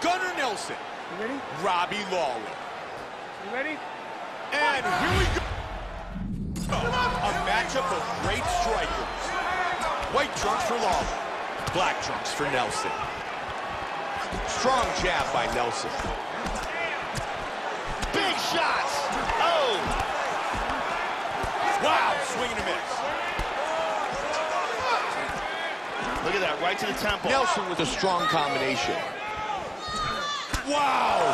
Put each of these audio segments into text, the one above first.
Gunnar Nelson. You ready? Robbie Lawler. You ready? And here we go. A matchup of great strikers. White trunks for Lawler. Black trunks for Nelson. Strong jab by Nelson. Big shots. Oh. Wow, swing and a miss. Look at that, right to the temple. Nelson with a strong combination. Wow.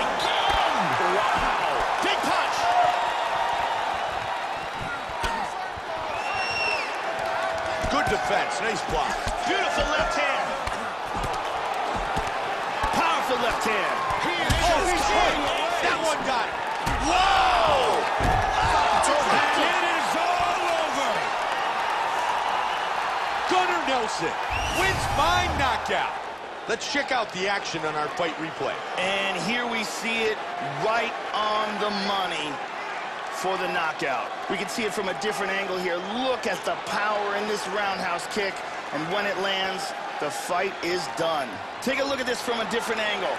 Again! Wow! Big punch. Good defense. Nice block. Beautiful left hand. Powerful left hand. Oh, he's hit. That one got it. Whoa! And it is all over. Gunnar Nelson wins by knockout. Let's check out the action on our fight replay. And here we see it right on the money for the knockout. We can see it from a different angle here. Look at the power in this roundhouse kick. And when it lands, the fight is done. Take a look at this from a different angle.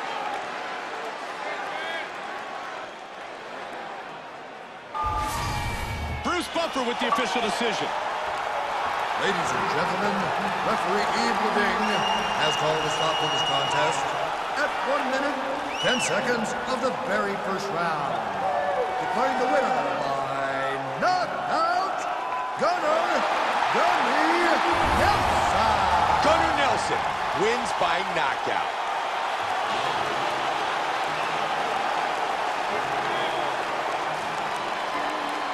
Bruce Buffer with the official decision. Ladies and gentlemen, referee Yves Lavigne has called a stop to this contest at 1 minute, 10 seconds of the very first round. Declaring the winner by knockout, Gunnar Gunny Nelson. Gunnar Nelson wins by knockout.